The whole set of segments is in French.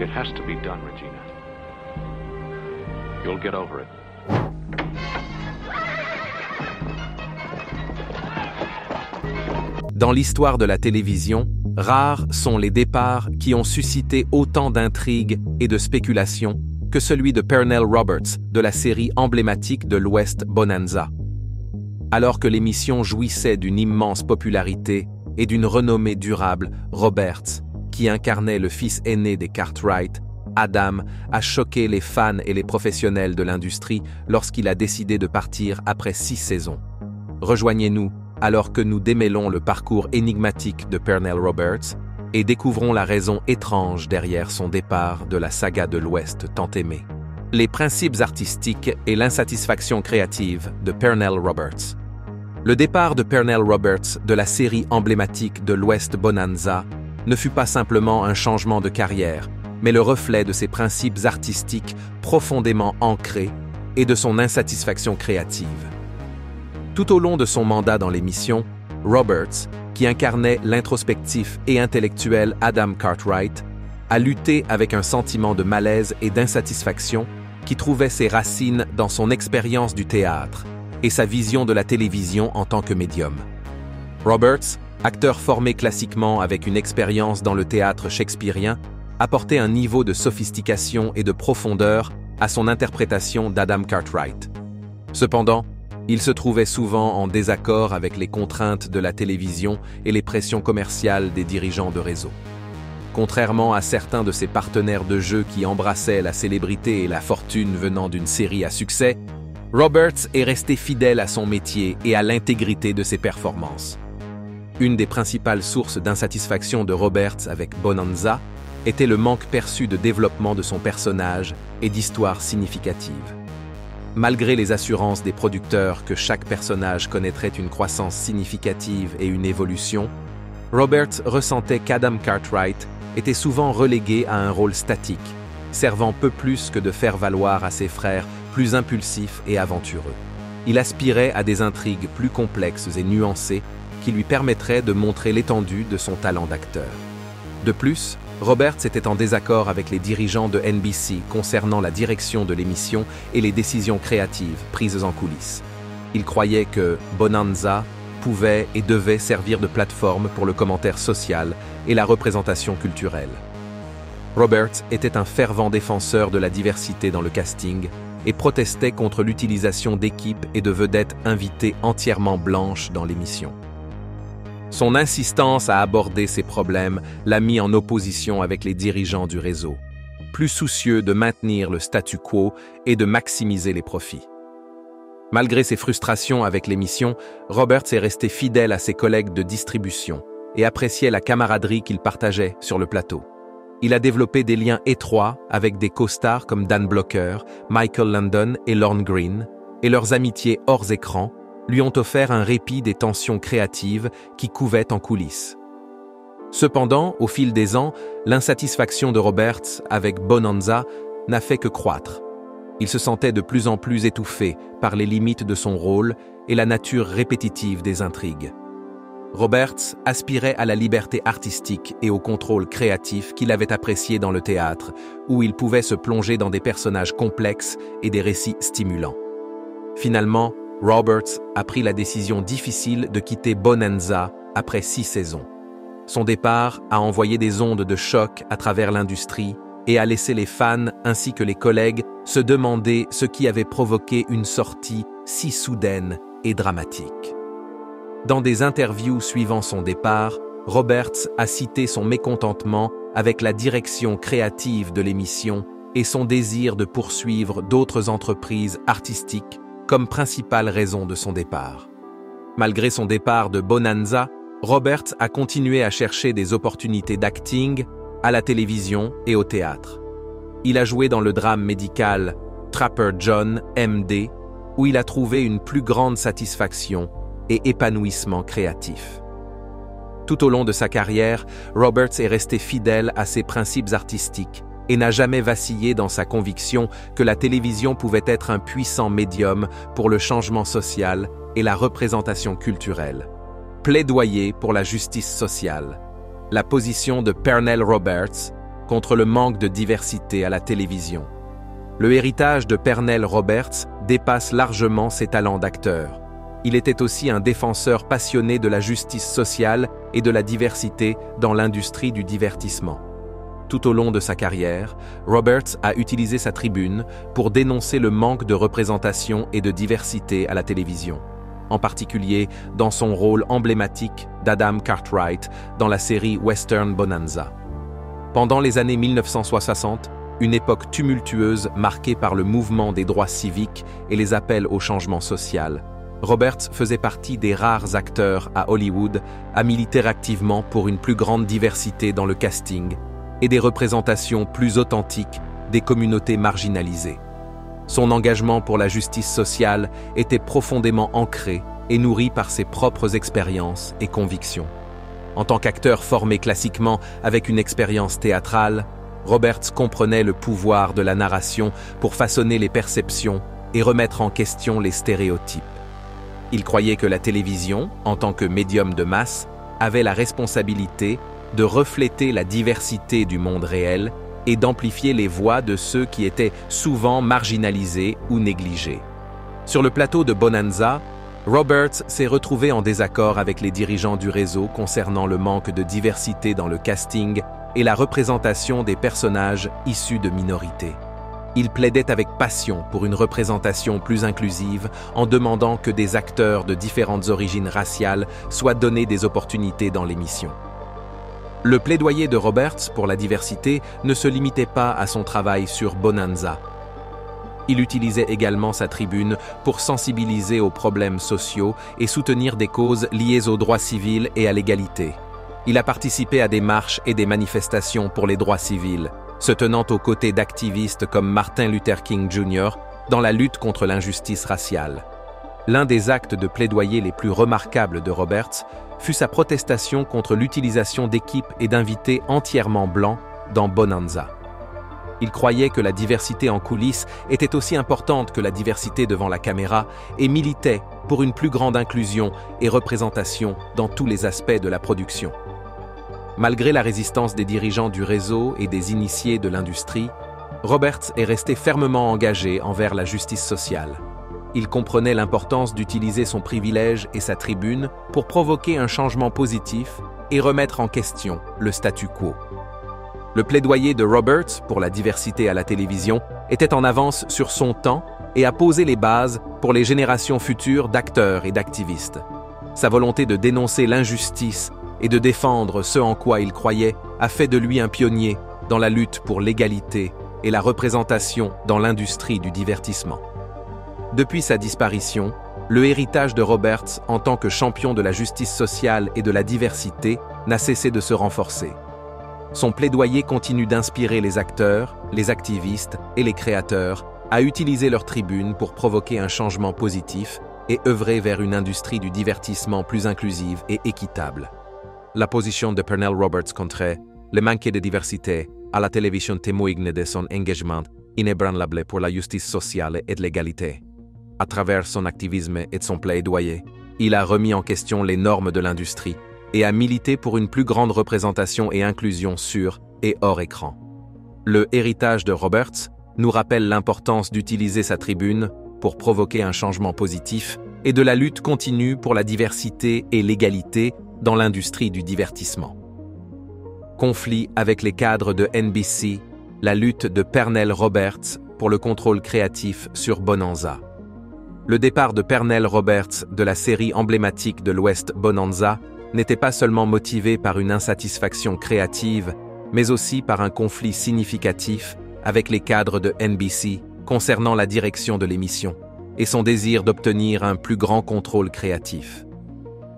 It has to be done, Regina. You'll get over it. Dans l'histoire de la télévision, rares sont les départs qui ont suscité autant d'intrigues et de spéculations que celui de Pernell Roberts de la série emblématique de l'Ouest Bonanza. Alors que l'émission jouissait d'une immense popularité et d'une renommée durable, Roberts, qui incarnait le fils aîné des Cartwright, Adam, a choqué les fans et les professionnels de l'industrie lorsqu'il a décidé de partir après six saisons. Rejoignez-nous alors que nous démêlons le parcours énigmatique de Pernell Roberts et découvrons la raison étrange derrière son départ de la saga de l'Ouest tant aimée. Les principes artistiques et l'insatisfaction créative de Pernell Roberts. Le départ de Pernell Roberts de la série emblématique de l'Ouest Bonanza ne fut pas simplement un changement de carrière, mais le reflet de ses principes artistiques profondément ancrés et de son insatisfaction créative. Tout au long de son mandat dans l'émission, Roberts, qui incarnait l'introspectif et intellectuel Adam Cartwright, a lutté avec un sentiment de malaise et d'insatisfaction qui trouvait ses racines dans son expérience du théâtre et sa vision de la télévision en tant que médium. Roberts, acteur formé classiquement avec une expérience dans le théâtre shakespearien, apportait un niveau de sophistication et de profondeur à son interprétation d'Adam Cartwright. Cependant, il se trouvait souvent en désaccord avec les contraintes de la télévision et les pressions commerciales des dirigeants de réseau. Contrairement à certains de ses partenaires de jeu qui embrassaient la célébrité et la fortune venant d'une série à succès, Roberts est resté fidèle à son métier et à l'intégrité de ses performances. Une des principales sources d'insatisfaction de Roberts avec Bonanza était le manque perçu de développement de son personnage et d'histoire significative. Malgré les assurances des producteurs que chaque personnage connaîtrait une croissance significative et une évolution, Roberts ressentait qu'Adam Cartwright était souvent relégué à un rôle statique, servant peu plus que de faire valoir à ses frères plus impulsifs et aventureux. Il aspirait à des intrigues plus complexes et nuancées qui lui permettraient de montrer l'étendue de son talent d'acteur. De plus, Roberts était en désaccord avec les dirigeants de NBC concernant la direction de l'émission et les décisions créatives prises en coulisses. Il croyait que Bonanza pouvait et devait servir de plateforme pour le commentaire social et la représentation culturelle. Roberts était un fervent défenseur de la diversité dans le casting et protestait contre l'utilisation d'équipes et de vedettes invitées entièrement blanches dans l'émission. Son insistance à aborder ces problèmes l'a mis en opposition avec les dirigeants du réseau, plus soucieux de maintenir le statu quo et de maximiser les profits. Malgré ses frustrations avec l'émission, Roberts est resté fidèle à ses collègues de distribution et appréciait la camaraderie qu'il partageait sur le plateau. Il a développé des liens étroits avec des co-stars comme Dan Blocker, Michael London et Lorne Green, et leurs amitiés hors écran lui ont offert un répit des tensions créatives qui couvaient en coulisses. Cependant, au fil des ans, l'insatisfaction de Roberts avec Bonanza n'a fait que croître. Il se sentait de plus en plus étouffé par les limites de son rôle et la nature répétitive des intrigues. Roberts aspirait à la liberté artistique et au contrôle créatif qu'il avait apprécié dans le théâtre, où il pouvait se plonger dans des personnages complexes et des récits stimulants. Finalement, Roberts a pris la décision difficile de quitter Bonanza après six saisons. Son départ a envoyé des ondes de choc à travers l'industrie et a laissé les fans ainsi que les collègues se demander ce qui avait provoqué une sortie si soudaine et dramatique. Dans des interviews suivant son départ, Roberts a cité son mécontentement avec la direction créative de l'émission et son désir de poursuivre d'autres entreprises artistiques comme principale raison de son départ. Malgré son départ de Bonanza, Roberts a continué à chercher des opportunités d'acting à la télévision et au théâtre. Il a joué dans le drame médical Trapper John, MD, où il a trouvé une plus grande satisfaction et épanouissement créatif. Tout au long de sa carrière, Roberts est resté fidèle à ses principes artistiques et n'a jamais vacillé dans sa conviction que la télévision pouvait être un puissant médium pour le changement social et la représentation culturelle. Plaidoyer pour la justice sociale. La position de Pernell Roberts, contre le manque de diversité à la télévision. Le héritage de Pernell Roberts dépasse largement ses talents d'acteur. Il était aussi un défenseur passionné de la justice sociale et de la diversité dans l'industrie du divertissement. Tout au long de sa carrière, Roberts a utilisé sa tribune pour dénoncer le manque de représentation et de diversité à la télévision, en particulier dans son rôle emblématique d'Adam Cartwright dans la série Western Bonanza. Pendant les années 1960, une époque tumultueuse marquée par le mouvement des droits civiques et les appels au changement social, Roberts faisait partie des rares acteurs à Hollywood à militer activement pour une plus grande diversité dans le casting et des représentations plus authentiques des communautés marginalisées. Son engagement pour la justice sociale était profondément ancré et nourri par ses propres expériences et convictions. En tant qu'acteur formé classiquement avec une expérience théâtrale, Roberts comprenait le pouvoir de la narration pour façonner les perceptions et remettre en question les stéréotypes. Il croyait que la télévision, en tant que médium de masse, avait la responsabilité de refléter la diversité du monde réel et d'amplifier les voix de ceux qui étaient souvent marginalisés ou négligés. Sur le plateau de Bonanza, Roberts s'est retrouvé en désaccord avec les dirigeants du réseau concernant le manque de diversité dans le casting et la représentation des personnages issus de minorités. Il plaidait avec passion pour une représentation plus inclusive en demandant que des acteurs de différentes origines raciales soient donnés des opportunités dans l'émission. Le plaidoyer de Roberts pour la diversité ne se limitait pas à son travail sur Bonanza. Il utilisait également sa tribune pour sensibiliser aux problèmes sociaux et soutenir des causes liées aux droits civils et à l'égalité. Il a participé à des marches et des manifestations pour les droits civils, se tenant aux côtés d'activistes comme Martin Luther King Jr. dans la lutte contre l'injustice raciale. L'un des actes de plaidoyer les plus remarquables de Roberts fut sa protestation contre l'utilisation d'équipes et d'invités entièrement blancs dans Bonanza. Il croyait que la diversité en coulisses était aussi importante que la diversité devant la caméra et militait pour une plus grande inclusion et représentation dans tous les aspects de la production. Malgré la résistance des dirigeants du réseau et des initiés de l'industrie, Roberts est resté fermement engagé envers la justice sociale. Il comprenait l'importance d'utiliser son privilège et sa tribune pour provoquer un changement positif et remettre en question le statu quo. Le plaidoyer de Roberts pour la diversité à la télévision était en avance sur son temps et a posé les bases pour les générations futures d'acteurs et d'activistes. Sa volonté de dénoncer l'injustice et de défendre ce en quoi il croyait a fait de lui un pionnier dans la lutte pour l'égalité et la représentation dans l'industrie du divertissement. Depuis sa disparition, le héritage de Roberts en tant que champion de la justice sociale et de la diversité n'a cessé de se renforcer. Son plaidoyer continue d'inspirer les acteurs, les activistes et les créateurs à utiliser leur tribune pour provoquer un changement positif et œuvrer vers une industrie du divertissement plus inclusive et équitable. La position de Pernell Roberts contre le manque de diversité à la télévision témoigne de son engagement inébranlable pour la justice sociale et l'égalité. À travers son activisme et son plaidoyer, il a remis en question les normes de l'industrie et a milité pour une plus grande représentation et inclusion sur et hors écran. Le héritage de Roberts nous rappelle l'importance d'utiliser sa tribune pour provoquer un changement positif et de la lutte continue pour la diversité et l'égalité dans l'industrie du divertissement. Conflit avec les cadres de NBC, la lutte de Pernell Roberts pour le contrôle créatif sur Bonanza. Le départ de Pernell Roberts de la série emblématique de l'Ouest Bonanza n'était pas seulement motivé par une insatisfaction créative, mais aussi par un conflit significatif avec les cadres de NBC concernant la direction de l'émission et son désir d'obtenir un plus grand contrôle créatif.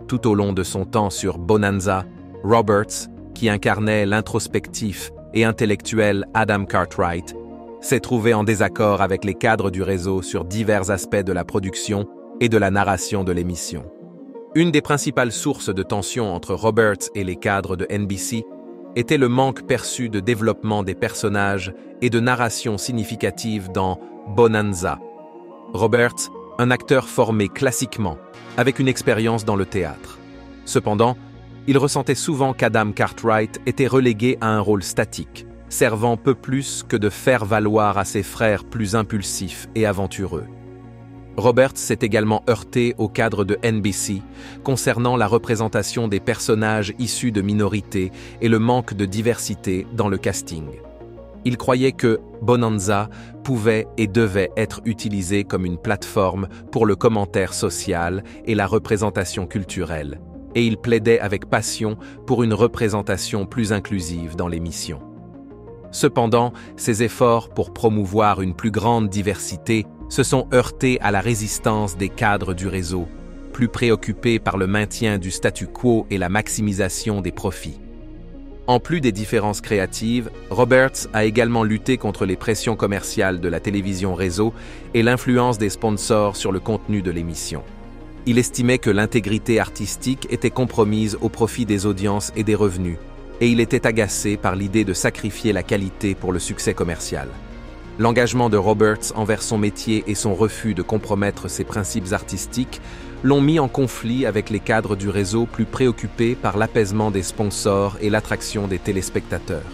Tout au long de son temps sur Bonanza, Roberts, qui incarnait l'introspectif et intellectuel Adam Cartwright, s'est trouvé en désaccord avec les cadres du réseau sur divers aspects de la production et de la narration de l'émission. Une des principales sources de tension entre Roberts et les cadres de NBC était le manque perçu de développement des personnages et de narration significative dans Bonanza. Roberts, un acteur formé classiquement avec une expérience dans le théâtre. Cependant, il ressentait souvent qu'Adam Cartwright était relégué à un rôle statique, servant peu plus que de faire valoir à ses frères plus impulsifs et aventureux. Roberts s'est également heurté au cadre de NBC concernant la représentation des personnages issus de minorités et le manque de diversité dans le casting. Il croyait que Bonanza pouvait et devait être utilisé comme une plateforme pour le commentaire social et la représentation culturelle, et il plaidait avec passion pour une représentation plus inclusive dans l'émission. Cependant, ses efforts pour promouvoir une plus grande diversité se sont heurtés à la résistance des cadres du réseau, plus préoccupés par le maintien du statu quo et la maximisation des profits. En plus des différences créatives, Roberts a également lutté contre les pressions commerciales de la télévision réseau et l'influence des sponsors sur le contenu de l'émission. Il estimait que l'intégrité artistique était compromise au profit des audiences et des revenus, et il était agacé par l'idée de sacrifier la qualité pour le succès commercial. L'engagement de Roberts envers son métier et son refus de compromettre ses principes artistiques l'ont mis en conflit avec les cadres du réseau plus préoccupés par l'apaisement des sponsors et l'attraction des téléspectateurs.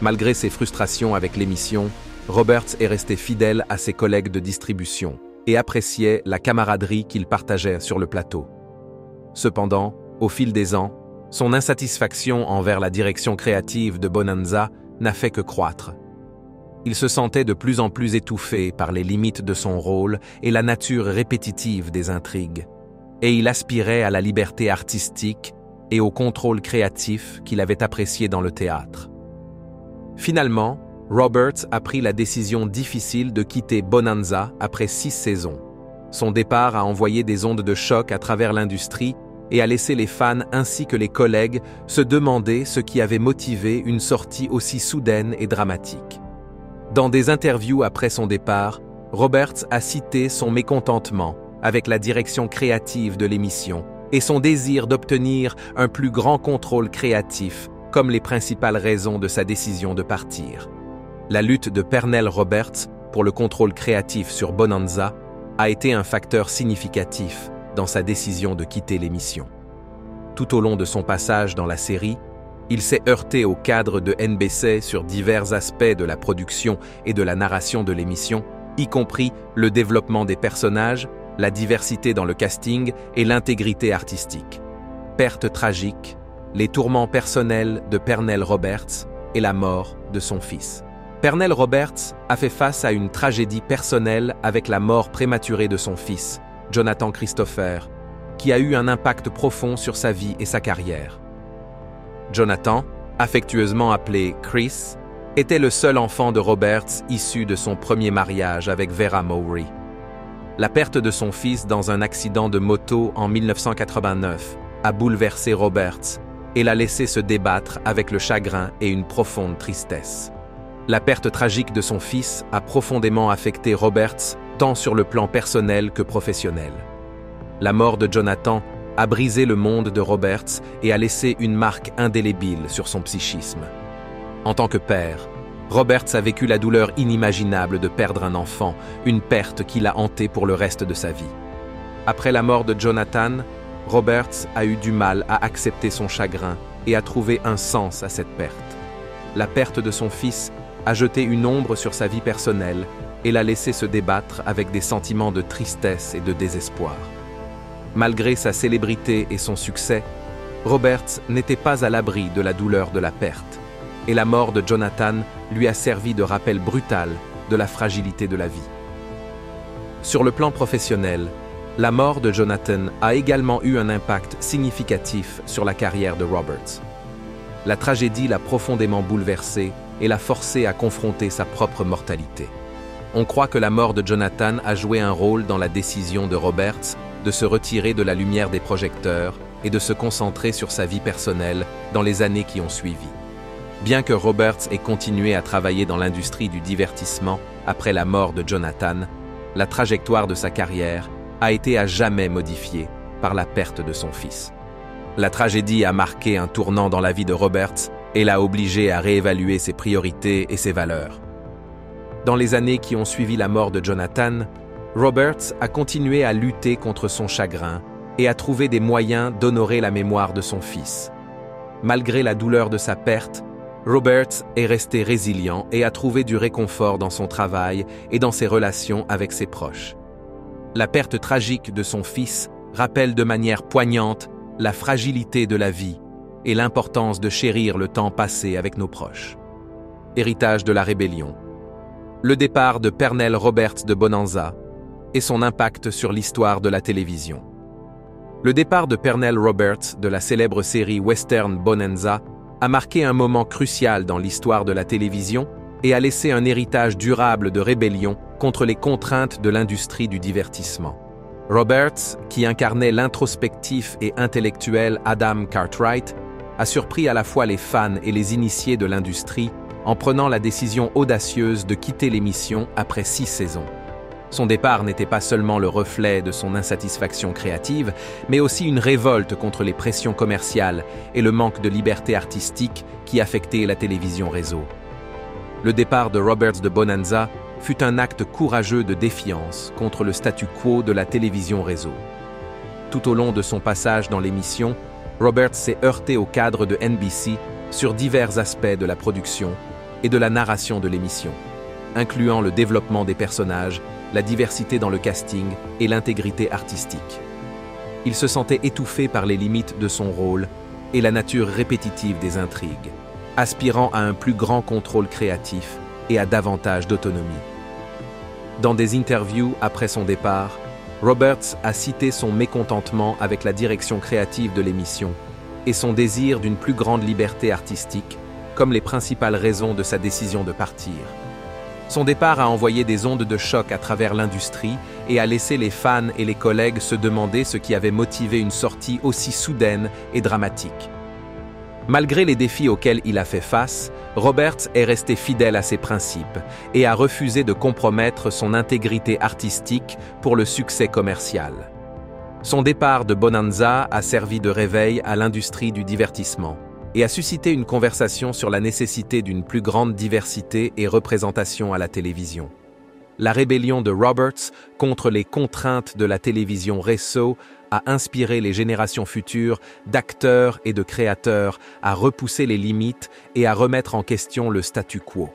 Malgré ses frustrations avec l'émission, Roberts est resté fidèle à ses collègues de distribution et appréciait la camaraderie qu'il partageait sur le plateau. Cependant, au fil des ans, son insatisfaction envers la direction créative de Bonanza n'a fait que croître. Il se sentait de plus en plus étouffé par les limites de son rôle et la nature répétitive des intrigues, et il aspirait à la liberté artistique et au contrôle créatif qu'il avait apprécié dans le théâtre. Finalement, Roberts a pris la décision difficile de quitter Bonanza après six saisons. Son départ a envoyé des ondes de choc à travers l'industrie et a laissé les fans ainsi que les collègues se demander ce qui avait motivé une sortie aussi soudaine et dramatique. Dans des interviews après son départ, Roberts a cité son mécontentement avec la direction créative de l'émission et son désir d'obtenir un plus grand contrôle créatif comme les principales raisons de sa décision de partir. La lutte de Pernell Roberts pour le contrôle créatif sur Bonanza a été un facteur significatif dans sa décision de quitter l'émission. Tout au long de son passage dans la série, il s'est heurté au cadre de NBC sur divers aspects de la production et de la narration de l'émission, y compris le développement des personnages, la diversité dans le casting et l'intégrité artistique. Perte tragique, les tourments personnels de Pernell Roberts et la mort de son fils. Pernell Roberts a fait face à une tragédie personnelle avec la mort prématurée de son fils, Jonathan Christopher, qui a eu un impact profond sur sa vie et sa carrière. Jonathan, affectueusement appelé Chris, était le seul enfant de Roberts issu de son premier mariage avec Vera Mowry. La perte de son fils dans un accident de moto en 1989 a bouleversé Roberts et l'a laissé se débattre avec le chagrin et une profonde tristesse. La perte tragique de son fils a profondément affecté Roberts tant sur le plan personnel que professionnel. La mort de Jonathan a brisé le monde de Roberts et a laissé une marque indélébile sur son psychisme. En tant que père, Roberts a vécu la douleur inimaginable de perdre un enfant, une perte qui l'a hanté pour le reste de sa vie. Après la mort de Jonathan, Roberts a eu du mal à accepter son chagrin et à trouver un sens à cette perte. La perte de son fils a jeté une ombre sur sa vie personnelle et l'a laissé se débattre avec des sentiments de tristesse et de désespoir. Malgré sa célébrité et son succès, Roberts n'était pas à l'abri de la douleur de la perte, et la mort de Jonathan lui a servi de rappel brutal de la fragilité de la vie. Sur le plan professionnel, la mort de Jonathan a également eu un impact significatif sur la carrière de Roberts. La tragédie l'a profondément bouleversé et l'a forcé à confronter sa propre mortalité. On croit que la mort de Jonathan a joué un rôle dans la décision de Roberts de se retirer de la lumière des projecteurs et de se concentrer sur sa vie personnelle dans les années qui ont suivi. Bien que Roberts ait continué à travailler dans l'industrie du divertissement après la mort de Jonathan, la trajectoire de sa carrière a été à jamais modifiée par la perte de son fils. La tragédie a marqué un tournant dans la vie de Roberts et l'a obligé à réévaluer ses priorités et ses valeurs. Dans les années qui ont suivi la mort de Jonathan, Roberts a continué à lutter contre son chagrin et à trouver des moyens d'honorer la mémoire de son fils. Malgré la douleur de sa perte, Roberts est resté résilient et a trouvé du réconfort dans son travail et dans ses relations avec ses proches. La perte tragique de son fils rappelle de manière poignante la fragilité de la vie et l'importance de chérir le temps passé avec nos proches. Héritage de la rébellion. Le départ de Pernell Roberts de Bonanza et son impact sur l'histoire de la télévision. Le départ de Pernell Roberts de la célèbre série western Bonanza a marqué un moment crucial dans l'histoire de la télévision et a laissé un héritage durable de rébellion contre les contraintes de l'industrie du divertissement. Roberts, qui incarnait l'introspectif et intellectuel Adam Cartwright, a surpris à la fois les fans et les initiés de l'industrie en prenant la décision audacieuse de quitter l'émission après six saisons. Son départ n'était pas seulement le reflet de son insatisfaction créative, mais aussi une révolte contre les pressions commerciales et le manque de liberté artistique qui affectaient la télévision réseau. Le départ de Roberts de Bonanza fut un acte courageux de défiance contre le statu quo de la télévision réseau. Tout au long de son passage dans l'émission, Roberts s'est heurté au cadre de NBC sur divers aspects de la production et de la narration de l'émission, incluant le développement des personnages la diversité dans le casting et l'intégrité artistique. Il se sentait étouffé par les limites de son rôle et la nature répétitive des intrigues, aspirant à un plus grand contrôle créatif et à davantage d'autonomie. Dans des interviews après son départ, Roberts a cité son mécontentement avec la direction créative de l'émission et son désir d'une plus grande liberté artistique comme les principales raisons de sa décision de partir. Son départ a envoyé des ondes de choc à travers l'industrie et a laissé les fans et les collègues se demander ce qui avait motivé une sortie aussi soudaine et dramatique. Malgré les défis auxquels il a fait face, Roberts est resté fidèle à ses principes et a refusé de compromettre son intégrité artistique pour le succès commercial. Son départ de Bonanza a servi de réveil à l'industrie du divertissement et a suscité une conversation sur la nécessité d'une plus grande diversité et représentation à la télévision. La rébellion de Roberts contre les contraintes de la télévision réseau a inspiré les générations futures d'acteurs et de créateurs à repousser les limites et à remettre en question le statu quo.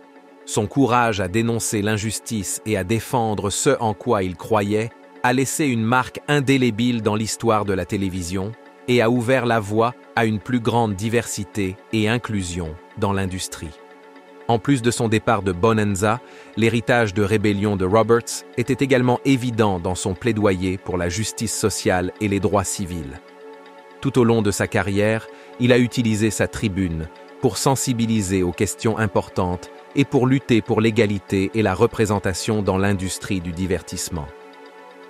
Son courage à dénoncer l'injustice et à défendre ce en quoi il croyait a laissé une marque indélébile dans l'histoire de la télévision et a ouvert la voie à une plus grande diversité et inclusion dans l'industrie. En plus de son départ de Bonanza, l'héritage de rébellion de Roberts était également évident dans son plaidoyer pour la justice sociale et les droits civils. Tout au long de sa carrière, il a utilisé sa tribune pour sensibiliser aux questions importantes et pour lutter pour l'égalité et la représentation dans l'industrie du divertissement.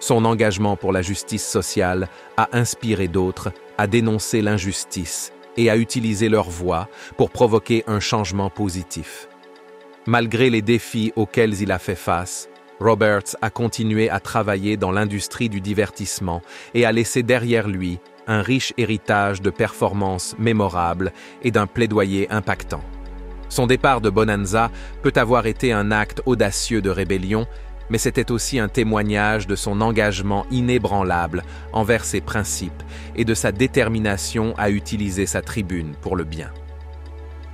Son engagement pour la justice sociale a inspiré d'autres à dénoncer l'injustice et à utiliser leur voix pour provoquer un changement positif. Malgré les défis auxquels il a fait face, Roberts a continué à travailler dans l'industrie du divertissement et a laissé derrière lui un riche héritage de performances mémorables et d'un plaidoyer impactant. Son départ de Bonanza peut avoir été un acte audacieux de rébellion, mais c'était aussi un témoignage de son engagement inébranlable envers ses principes et de sa détermination à utiliser sa tribune pour le bien.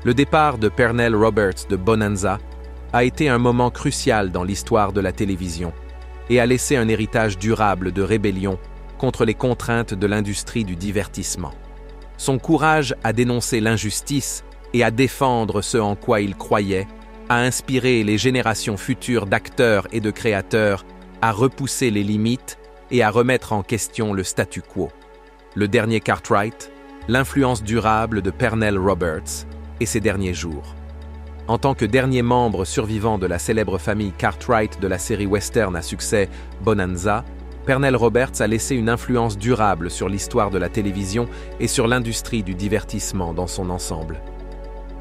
Le départ de Pernell Roberts de Bonanza a été un moment crucial dans l'histoire de la télévision et a laissé un héritage durable de rébellion contre les contraintes de l'industrie du divertissement. Son courage à dénoncer l'injustice et à défendre ce en quoi il croyait a inspiré les générations futures d'acteurs et de créateurs à repousser les limites et à remettre en question le statu quo. Le dernier Cartwright, l'influence durable de Pernell Roberts et ses derniers jours. En tant que dernier membre survivant de la célèbre famille Cartwright de la série western à succès Bonanza, Pernell Roberts a laissé une influence durable sur l'histoire de la télévision et sur l'industrie du divertissement dans son ensemble.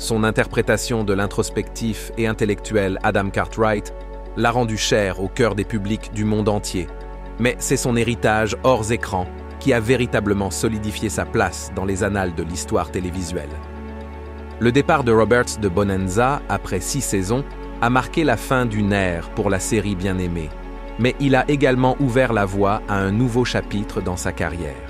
Son interprétation de l'introspectif et intellectuel Adam Cartwright l'a rendu cher au cœur des publics du monde entier. Mais c'est son héritage hors écran qui a véritablement solidifié sa place dans les annales de l'histoire télévisuelle. Le départ de Roberts de Bonanza, après six saisons, a marqué la fin d'une ère pour la série bien-aimée, mais il a également ouvert la voie à un nouveau chapitre dans sa carrière.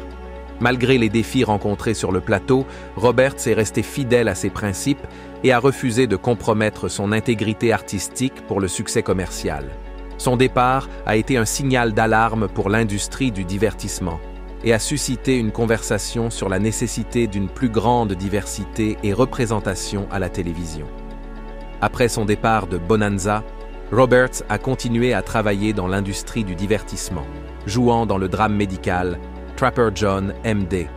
Malgré les défis rencontrés sur le plateau, Roberts est resté fidèle à ses principes et a refusé de compromettre son intégrité artistique pour le succès commercial. Son départ a été un signal d'alarme pour l'industrie du divertissement et a suscité une conversation sur la nécessité d'une plus grande diversité et représentation à la télévision. Après son départ de Bonanza, Roberts a continué à travailler dans l'industrie du divertissement, jouant dans le drame médical Trapper John MD.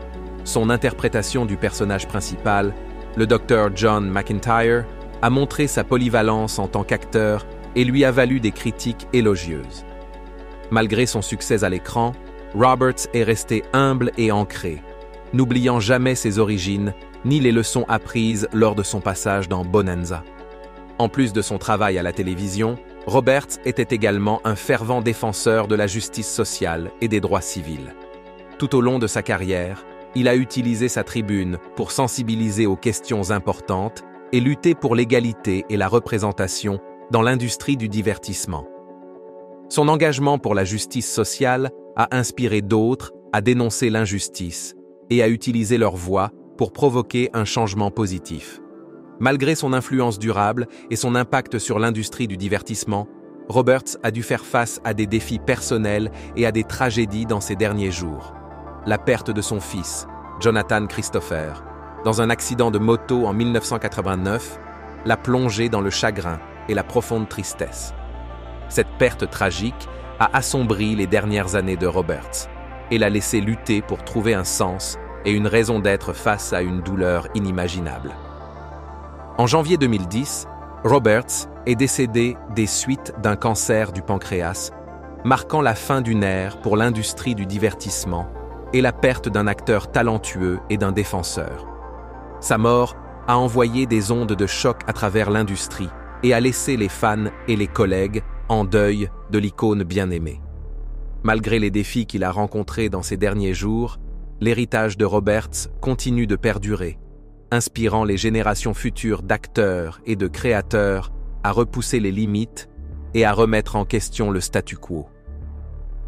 Son interprétation du personnage principal, le docteur John McIntyre, a montré sa polyvalence en tant qu'acteur et lui a valu des critiques élogieuses. Malgré son succès à l'écran, Roberts est resté humble et ancré, n'oubliant jamais ses origines ni les leçons apprises lors de son passage dans Bonanza. En plus de son travail à la télévision, Roberts était également un fervent défenseur de la justice sociale et des droits civils. Tout au long de sa carrière, il a utilisé sa tribune pour sensibiliser aux questions importantes et lutter pour l'égalité et la représentation dans l'industrie du divertissement. Son engagement pour la justice sociale a inspiré d'autres à dénoncer l'injustice et à utiliser leur voix pour provoquer un changement positif. Malgré son influence durable et son impact sur l'industrie du divertissement, Roberts a dû faire face à des défis personnels et à des tragédies dans ses derniers jours. La perte de son fils, Jonathan Christopher, dans un accident de moto en 1989, l'a plongé dans le chagrin et la profonde tristesse. Cette perte tragique a assombri les dernières années de Roberts et l'a laissé lutter pour trouver un sens et une raison d'être face à une douleur inimaginable. En janvier 2010, Roberts est décédé des suites d'un cancer du pancréas, marquant la fin d'une ère pour l'industrie du divertissement et la perte d'un acteur talentueux et d'un défenseur. Sa mort a envoyé des ondes de choc à travers l'industrie et a laissé les fans et les collègues en deuil de l'icône bien-aimée. Malgré les défis qu'il a rencontrés dans ces derniers jours, l'héritage de Roberts continue de perdurer, inspirant les générations futures d'acteurs et de créateurs à repousser les limites et à remettre en question le statu quo.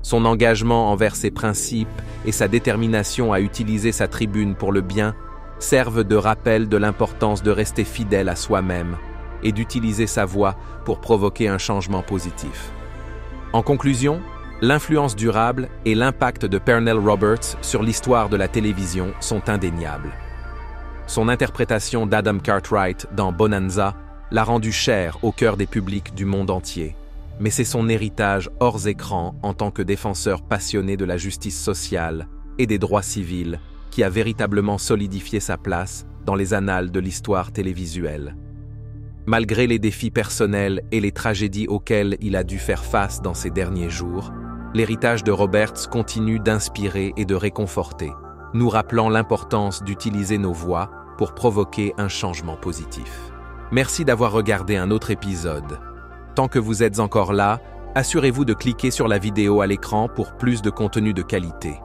Son engagement envers ses principes et sa détermination à utiliser sa tribune pour le bien servent de rappel de l'importance de rester fidèle à soi-même et d'utiliser sa voix pour provoquer un changement positif. En conclusion, l'influence durable et l'impact de Pernell Roberts sur l'histoire de la télévision sont indéniables. Son interprétation d'Adam Cartwright dans Bonanza l'a rendu cher au cœur des publics du monde entier, mais c'est son héritage hors écran en tant que défenseur passionné de la justice sociale et des droits civils qui a véritablement solidifié sa place dans les annales de l'histoire télévisuelle. Malgré les défis personnels et les tragédies auxquelles il a dû faire face dans ces derniers jours, l'héritage de Roberts continue d'inspirer et de réconforter, nous rappelant l'importance d'utiliser nos voix pour provoquer un changement positif. Merci d'avoir regardé un autre épisode. Tant que vous êtes encore là, assurez-vous de cliquer sur la vidéo à l'écran pour plus de contenu de qualité.